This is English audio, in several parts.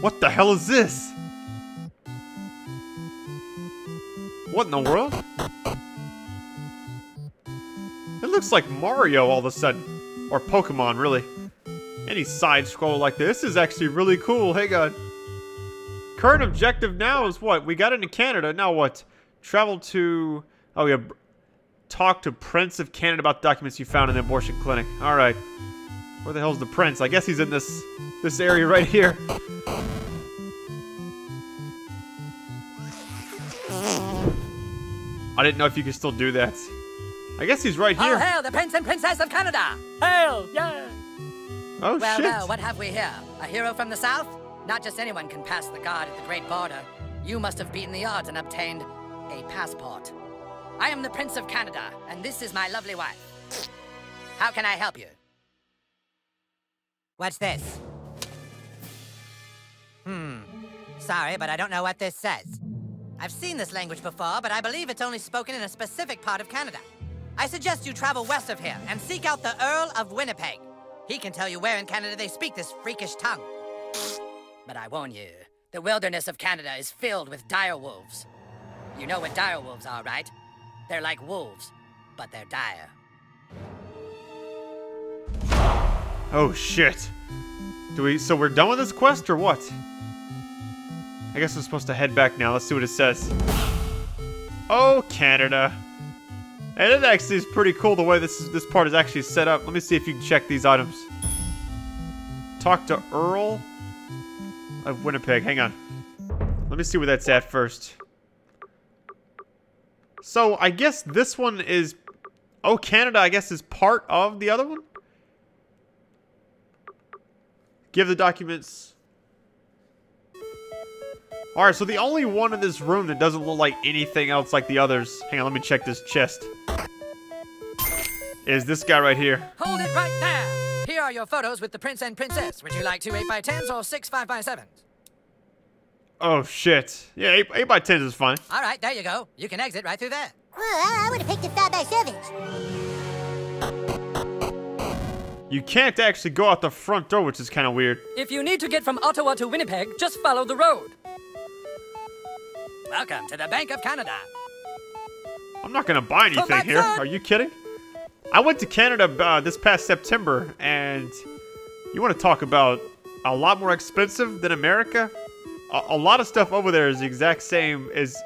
What the hell is this? What in the world? It looks like Mario all of a sudden. Or Pokemon, really. Any side scroll like this is actually really cool. Hey, God. Current objective now is what? We got into Canada. Now what? Travel to... Oh, yeah. Talk to Prince of Canada about documents you found in the abortion clinic. All right. Where the hell's the prince? I guess he's in this this area right here. I didn't know if you could still do that. I guess he's right here. Oh, hail the Prince and Princess of Canada! Hail, yeah! Oh, well, shit. well, what have we here? A hero from the south? Not just anyone can pass the guard at the Great Border. You must have beaten the odds and obtained a passport. I am the Prince of Canada, and this is my lovely wife. How can I help you? What's this? Hmm. Sorry, but I don't know what this says. I've seen this language before, but I believe it's only spoken in a specific part of Canada. I suggest you travel west of here and seek out the Earl of Winnipeg. He can tell you where in Canada they speak this freakish tongue. But I warn you, the wilderness of Canada is filled with dire wolves. You know what dire wolves are, right? They're like wolves, but they're dire. Oh, shit. Do we... So we're done with this quest, or what? I guess I'm supposed to head back now. Let's see what it says. Oh, Canada. And it actually is pretty cool the way this is, this part is actually set up. Let me see if you can check these items. Talk to Earl of Winnipeg. Hang on. Let me see where that's at first. So, I guess this one is... Oh, Canada, I guess, is part of the other one? Give the documents... Alright, so the only one in this room that doesn't look like anything else like the others... Hang on, let me check this chest. Is this guy right here. Hold it right there! Here are your photos with the prince and princess. Would you like two 8x10s or six 5x7s? Oh, shit. Yeah, 8, 8 by 10s is fine. All right, there you go. You can exit right through there. Well, I, I would have picked a 5 by 7 You can't actually go out the front door, which is kind of weird. If you need to get from Ottawa to Winnipeg, just follow the road. Welcome to the Bank of Canada. I'm not gonna buy anything here. Are you kidding? I went to Canada uh, this past September, and you want to talk about a lot more expensive than America? A, a lot of stuff over there is the exact same as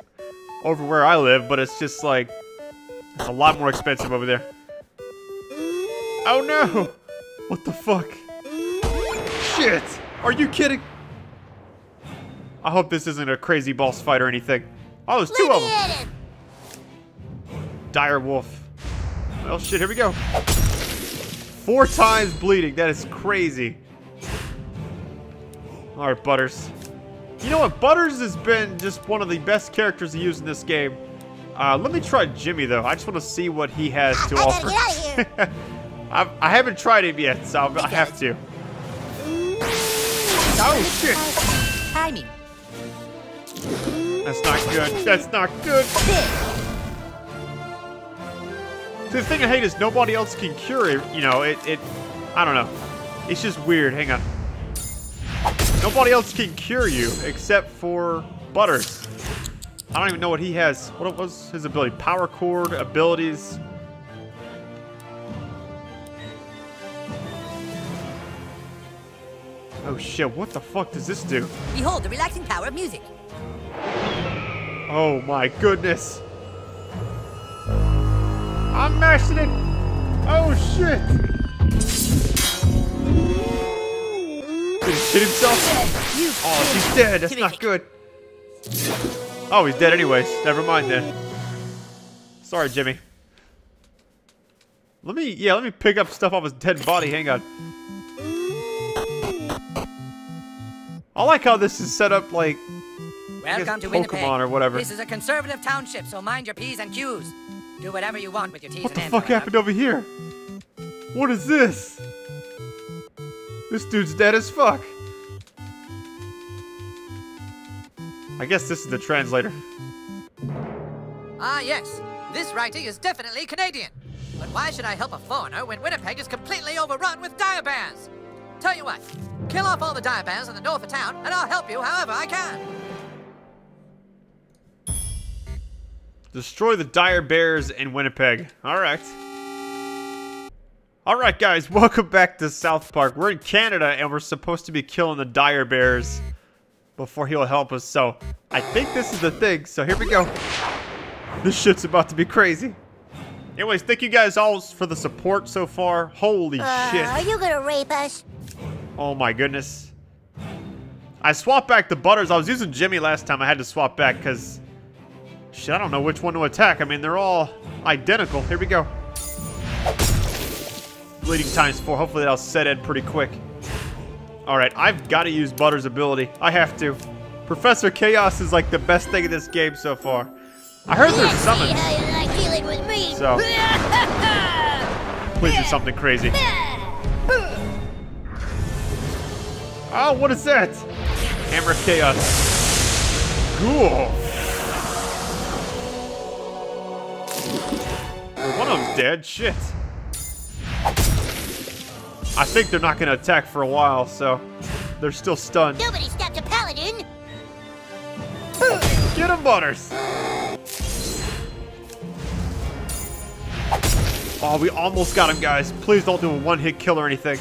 over where I live, but it's just like it's a lot more expensive over there. Oh no! What the fuck? Shit! Are you kidding? I hope this isn't a crazy boss fight or anything. Oh, there's two Let of them. Dire Wolf. Well, shit, here we go. Four times bleeding. That is crazy. Alright, Butters. You know what? Butters has been just one of the best characters to use in this game. Uh, let me try Jimmy, though. I just want to see what he has to I offer. get out of here. I've, I haven't tried him yet, so I'll, I have to. Oh, shit. Timing. That's not good. That's not good. See, the thing I hate is nobody else can cure it. You know, it, it, I don't know. It's just weird. Hang on. Nobody else can cure you except for Butters. I don't even know what he has. What was his ability? Power cord, abilities. Oh shit, what the fuck does this do? Behold the relaxing power of music. Oh my goodness. I'm mashing it. Oh shit. He shit himself? Oh, he's dead. That's not good. Oh, he's dead anyways. Never mind then. Sorry, Jimmy. Let me, yeah, let me pick up stuff off his dead body. Hang on. I like how this is set up like Welcome to Pokemon Winnipeg. or whatever. This is a conservative township, so mind your P's and Q's. Do whatever you want with your T's What and the fuck happened over here? What is this? This dude's dead as fuck. I guess this is the translator. Ah, yes. This writing is definitely Canadian. But why should I help a foreigner when Winnipeg is completely overrun with dire bears? Tell you what, kill off all the dire bears in the north of town, and I'll help you however I can. Destroy the dire bears in Winnipeg. All right. All right, guys, welcome back to South Park. We're in Canada, and we're supposed to be killing the dire bears before he'll help us. So I think this is the thing. So here we go. This shit's about to be crazy. Anyways, thank you guys all for the support so far. Holy Uh, shit. are you gonna rape us? Oh my goodness. I swapped back the butters. I was using Jimmy last time. I had to swap back because... Shit, I don't know which one to attack. I mean, they're all identical. Here we go. Bleeding times four. Hopefully that'll set in pretty quick. Alright, I've got to use Butter's ability. I have to. Professor Chaos is like the best thing in this game so far. I heard there's summons. how you like dealing with me. So- Please do something crazy. Oh, what is that? Hammer of Chaos. Cool. Dead. Shit. I think they're not going to attack for a while, so they're still stunned. Nobody stopped a paladin. Get him, Butters! Oh, we almost got him, guys. Please don't do a one-hit kill or anything.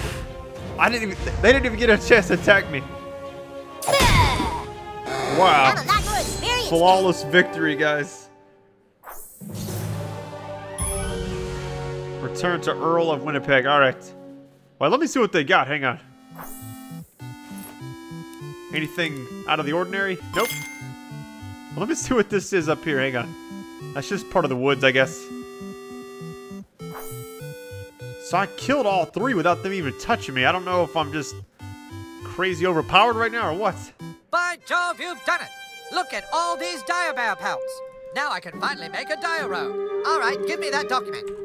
I didn't even. They didn't even get a chance to attack me. Wow. a lot more experienced. Flawless victory, guys. Return to Earl of Winnipeg. All right. Well, let me see what they got. Hang on. Anything out of the ordinary? Nope. Well, let me see what this is up here. Hang on. That's just part of the woods, I guess. So I killed all three without them even touching me. I don't know if I'm just crazy overpowered right now or what. By Jove, you've done it! Look at all these dire bear pelts. Now I can finally make a dire. All right, give me that document.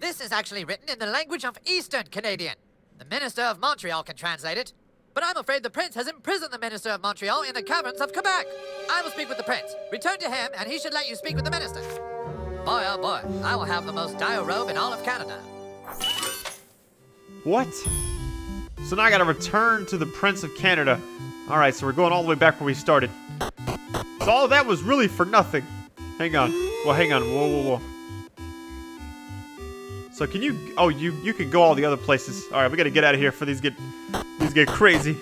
This is actually written in the language of Eastern Canadian. The Minister of Montreal can translate it. But I'm afraid the Prince has imprisoned the Minister of Montreal in the caverns of Quebec. I will speak with the Prince. Return to him, and he should let you speak with the Minister. Boy, oh boy, I will have the most dire robe in all of Canada. What? So now I gotta return to the Prince of Canada. Alright, so we're going all the way back where we started. So all that was really for nothing. Hang on. Well, hang on. Whoa, whoa, whoa. So can you... Oh, you you can go all the other places. Alright, we gotta get out of here for these get... These get crazy.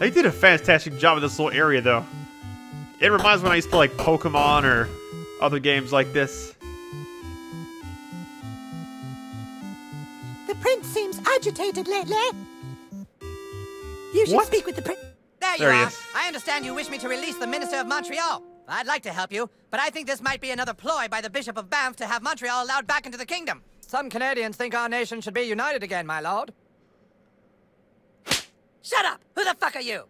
They did a fantastic job of this little area, though. It reminds me when I used to play like Pokemon or other games like this. The prince seems agitated lately. You should What? speak with the prince. There you There he are. is. I understand you wish me to release the Minister of Montreal. I'd like to help you, but I think this might be another ploy by the Bishop of Banff to have Montreal allowed back into the kingdom. Some Canadians think our nation should be united again, my lord. Shut up! Who the fuck are you?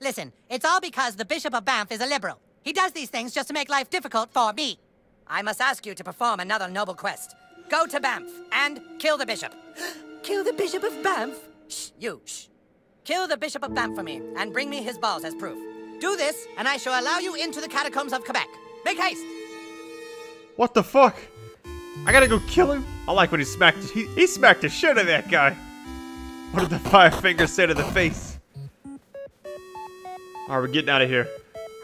Listen, it's all because the Bishop of Banff is a liberal. He does these things just to make life difficult for me. I must ask you to perform another noble quest. Go to Banff and kill the bishop. kill the Bishop of Banff? Shh, you, shh. Kill the Bishop of Banff for me, and bring me his balls as proof. Do this, and I shall allow you into the catacombs of Quebec. Make haste! What the fuck? I gotta go kill him? I like when he smacked he, he smacked the shit out of that guy. What did the five fingers say to the face? Alright, we're getting out of here.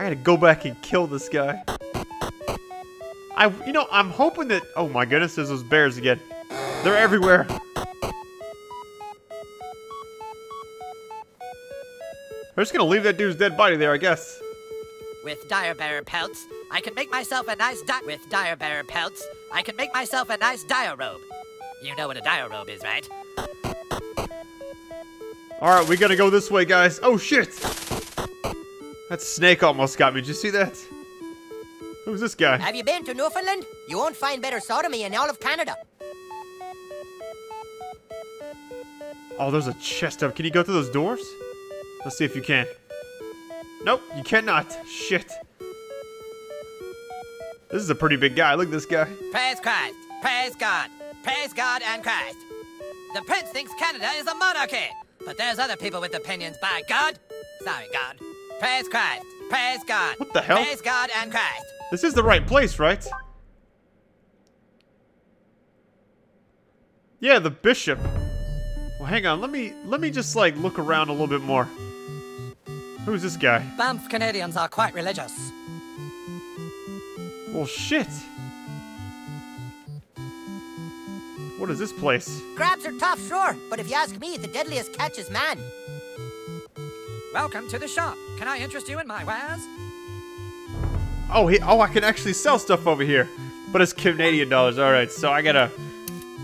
I gotta go back and kill this guy. I you know, I'm hoping that oh my goodness, there's those bears again. They're everywhere. We're just gonna leave that dude's dead body there, I guess. With dire bearer pelts, I can make myself a nice di- With dire bearer pelts, I can make myself a nice dire robe. You know what a dire robe is, right? Alright, we gotta go this way, guys. Oh, shit! That snake almost got me. Did you see that? Who's this guy? Have you been to Newfoundland? You won't find better sodomy in all of Canada. Oh, there's a chest up. Can you go through those doors? Let's see if you can. Nope, you cannot. Shit. This is a pretty big guy. Look at this guy. Praise Christ! Praise God! Praise God and Christ! The prince thinks Canada is a monarchy, but there's other people with opinions, by God! Sorry, God. Praise Christ! Praise God! What the hell? Praise God and Christ! This is the right place, right? Yeah, the bishop. Well, hang on. Let me let me just like look around a little bit more. Who's this guy? Banff Canadians are quite religious. Well, shit. What is this place? Crabs are tough, sure, but if you ask me, the deadliest catch is man. Welcome to the shop. Can I interest you in my wares? Oh, he, oh, I can actually sell stuff over here, but it's Canadian dollars. All right, so I gotta.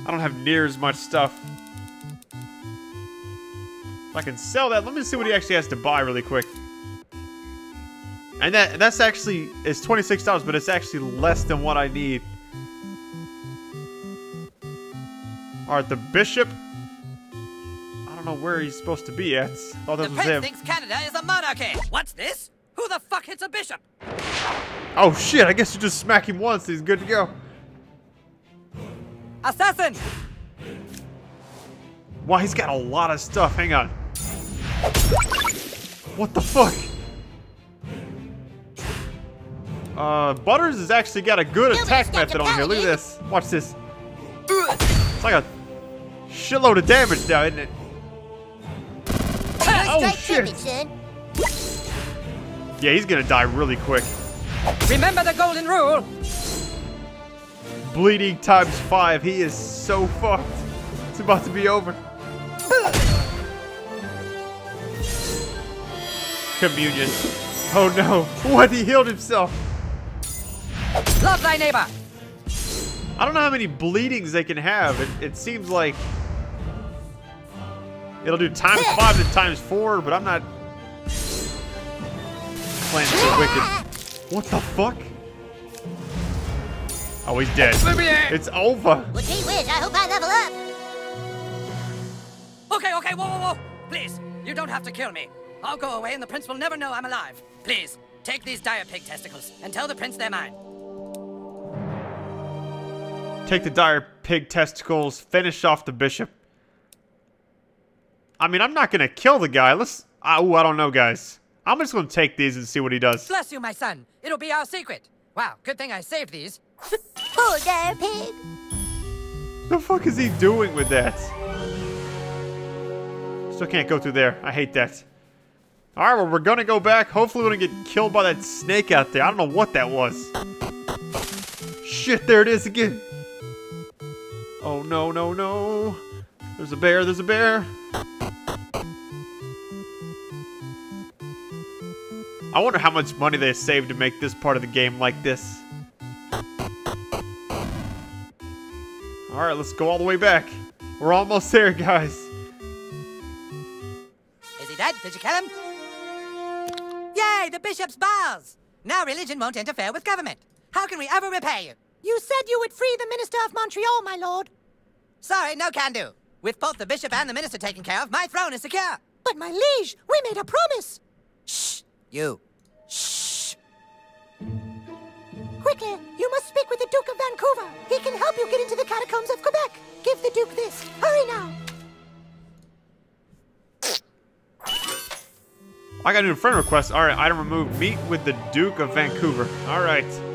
I don't have near as much stuff. If I can sell that, let me see what he actually has to buy really quick. And that that's actually it's twenty six dollars, but it's actually less than what I need. All right, the bishop. I don't know where he's supposed to be at. The that was prince him. thinks Canada is a monarchy. What's this? Who the fuck hits a bishop? Oh shit! I guess you just smack him once, he's good to go. Assassin! Wow, he's got a lot of stuff. Hang on. What the fuck? Uh, Butters has actually got a good attack method on here. Look at this. Watch this. It's like a shitload of damage now, isn't it? Oh, shit. Yeah, he's gonna die really quick. Remember the golden rule? Bleeding times five. He is so fucked. It's about to be over. Communion. Oh no. What? He healed himself. Love thy neighbor. I don't know how many bleedings they can have. It, it seems like it'll do times five and times four, but I'm not playing so wicked. What the fuck? Oh, he's dead. It's over. Well, gee whiz, I hope I level up. Okay, okay, whoa, whoa, whoa. Please, you don't have to kill me. I'll go away and the prince will never know I'm alive. Please, take these dire pig testicles and tell the prince they're mine. Take the dire pig testicles, finish off the bishop. I mean, I'm not gonna kill the guy. Let's. Oh, I don't know, guys. I'm just gonna take these and see what he does. Bless you, my son. It'll be our secret. Wow, good thing I saved these. Poor dire pig. The fuck is he doing with that? Still can't go through there. I hate that. Alright, well, we're gonna go back. Hopefully, we don't get killed by that snake out there. I don't know what that was. Shit, there it is again. Oh, no, no, no. There's a bear, there's a bear. I wonder how much money they saved to make this part of the game like this. Alright, let's go all the way back. We're almost there, guys. Is he dead? Did you kill him? The bishop's bars! Now religion won't interfere with government. How can we ever repay you? You said you would free the Minister of Montreal, my lord. Sorry, no can do. With both the bishop and the minister taken care of, my throne is secure. But my liege, we made a promise. Shh, you. Shh. Quickly, you must speak with the Duke of Vancouver. He can help you get into the catacombs of Quebec. Give the Duke this. Hurry now. I got a new friend request. Alright, item removed. Meet with the Duke of Vancouver. Alright.